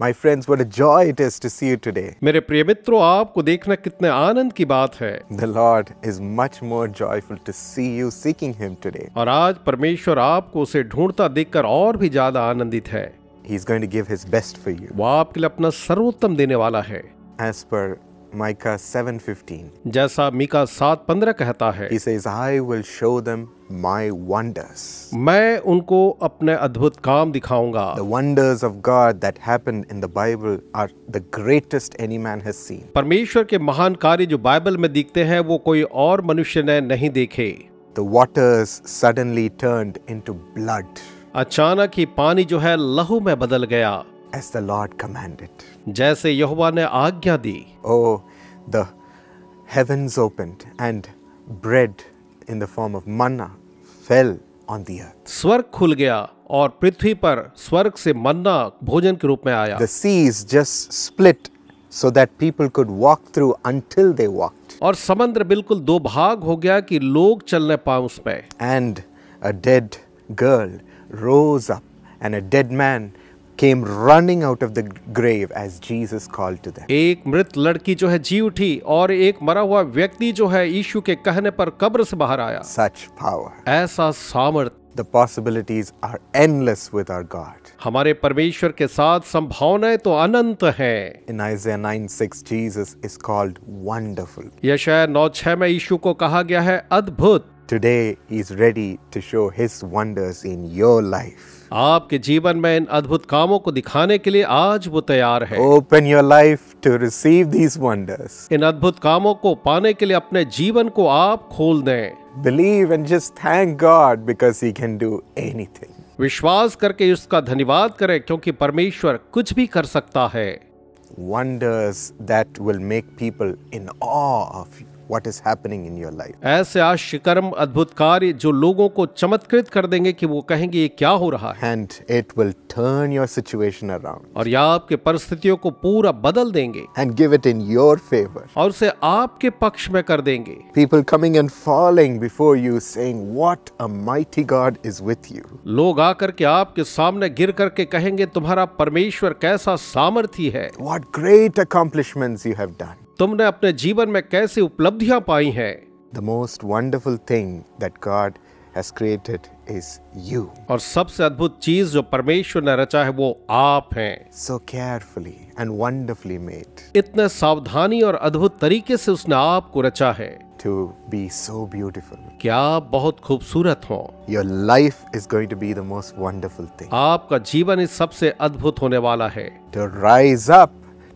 My friends, what a joy it is to see you today. मेरे प्रिय मित्रों आपको देखना कितने आनंद की बात है The Lord is much more joyful to see you seeking Him today. और आज परमेश्वर आपको उसे ढूंढता देखकर और भी ज़्यादा आनंदित है He's going to give His best for you. वो आपके लिए अपना सर्वोत्तम देने वाला है As per माइका 7:15 जैसा मीका 7:15 कहता है he says will show them my wonders मैं उनको अपने अद्भुत काम दिखाऊँगा। The wonders of God that happened in the Bible are the greatest any man has seen परमेश्वर के महान कार्य जो बाइबल में दिखते हैं वो कोई और मनुष्य ने नहीं देखे। The waters suddenly turned into blood अचानक ही पानी जो है लहू में बदल गया। As the Lord commanded. जैसे यहोवा ने आज्ञा दी Oh, the heavens opened and bread in the form of manna fell on the earth. स्वर्ग खुल गया और पृथ्वी पर स्वर्ग से मन्ना भोजन के रूप में आया The seas just split so that people could walk through until they walked. और समंदर बिल्कुल दो भाग हो गया कि लोग चलने पाए उसमें And a dead girl rose up, and a dead man came running out of the grave as Jesus called to them. एक मृत लड़की जो है जी उठी और एक मरा हुआ व्यक्ति जो है यीशु के कहने पर कब्र से बाहर आया Such power. ऐसा सामर्थ The possibilities are endless with our God. हमारे परमेश्वर के साथ संभावनाएँ तो अनंत हैं In Isaiah 9 6, Jesus is called wonderful. यशाया नौ छह में यीशु को कहा गया है अद्भुत Today, He's ready to show His wonders in your life. आपके जीवन में इन अद्भुत कामों को दिखाने के लिए आज वो तैयार है Open your life to receive these wonders. इन अद्भुत कामों को पाने के लिए अपने जीवन को आप खोल दें Believe and just thank God because He can do anything. विश्वास करके उसका धन्यवाद करें क्योंकि परमेश्वर कुछ भी कर सकता है Wonders that will make people in awe of what is happening in your life ऐसे आशिकर्म अद्भुत कार्य जो लोगों को चमत्कृत कर देंगे कि वो कहेंगे ये क्या हो रहा है? And it will turn your situation around और ये आपके परिस्थितियों को पूरा बदल देंगे। And give it in your favour और उसे आपके पक्ष में कर देंगे। People coming and following before you saying what a mighty God is with you लोग आकर के आपके सामने गिर करके कहेंगे तुम्हारा परमेश्वर कैसा सामर्थ्य है? What great accomplishments you have done तुमने अपने जीवन में कैसी उपलब्धियाँ पाई हैं The most wonderful thing that God has created is you. और सबसे अद्भुत चीज़ जो परमेश्वर ने रचा है वो आप हैं So carefully and wonderfully made इतने सावधानी और अद्भुत तरीके से उसने आपको रचा है to be so beautiful. कि आप बहुत खूबसूरत हो Your life is going to be the most wonderful thing. आपका जीवन इस सबसे अद्भुत होने वाला है To rise up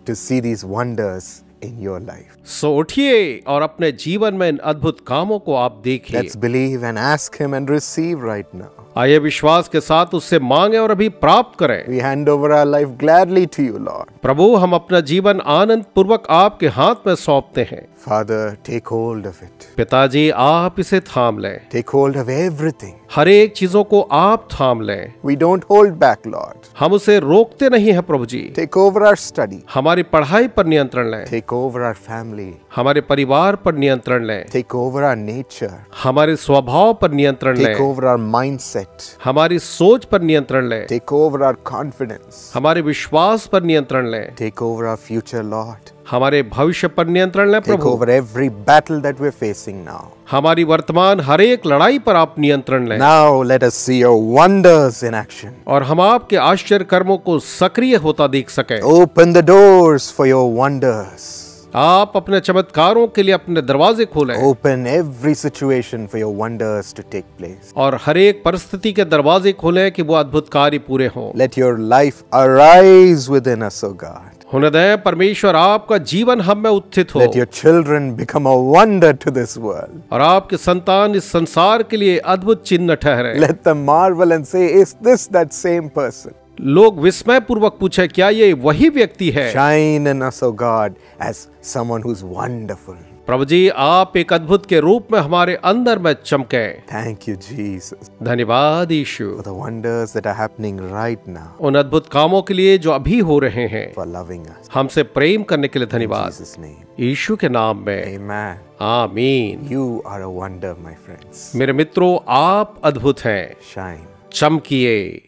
to see these wonders in your life so उठिए और अपने जीवन में इन अद्भुत कामों को आप देखिए। Believe and ask him and receive right now आइए विश्वास के साथ उससे मांगे और अभी प्राप्त करें। We hand over our life gladly to you Lord प्रभु हम अपना जीवन आनंद पूर्वक आपके हाथ में सौंपते हैं। Father take hold of it पिताजी आप इसे थाम लें। टेक होल्ड ऑफ़ एवरीथिंग हर एक चीज़ों को आप थाम लें। We don't hold back Lord हम उसे रोकते नहीं है प्रभु जी। टेक ओवर आवर स्टडी हमारी पढ़ाई पर नियंत्रण लें। Take take over our family हमारे परिवार पर नियंत्रण लें। टेक ओवर आर नेचर हमारे स्वभाव पर नियंत्रण लें। टेक ओवर आवर माइंडसेट हमारी सोच पर नियंत्रण लें। टेक ओवर आर कॉन्फिडेंस हमारे विश्वास पर नियंत्रण लें। Take over our future lord हमारे भविष्य पर नियंत्रण लें प्रभु। Every battle that we facing now हमारी वर्तमान हर एक लड़ाई पर आप नियंत्रण लें। Now let us see your wonders in action और हम आपके आश्चर्य कर्मों को सक्रिय होता देख सके। Open the doors for your wonders आप अपने चमत्कारों के लिए अपने दरवाजे खोलें। Open every situation for your wonders to take place और हर एक परिस्थिति के दरवाजे खोलें कि वो अद्भुत कार्य पूरे हों। Let your life arise within us हृदय परमेश्वर आपका जीवन हम में उत्थित हो। Your become a wonder to this world और आपके संतान इस संसार के लिए अद्भुत चिन्ह ठहरे। Let the marvel and say is this that same person लोग विस्मय पूर्वक पूछे क्या ये वही व्यक्ति है? Shine in us God as someone who is wonderful प्रभु जी आप एक अद्भुत के रूप में हमारे अंदर में चमके। थैंक यू जीसस धन्यवाद यीशु। द राइट नाउ उन अद्भुत कामों के लिए जो अभी हो रहे हैं। फॉर लविंग हमसे प्रेम करने के लिए धन्यवाद। जीसस के नाम में। आमेन आमीन। You are a wonder my friends मेरे मित्रों आप अद्भुत हैं। शाइन चमकिए।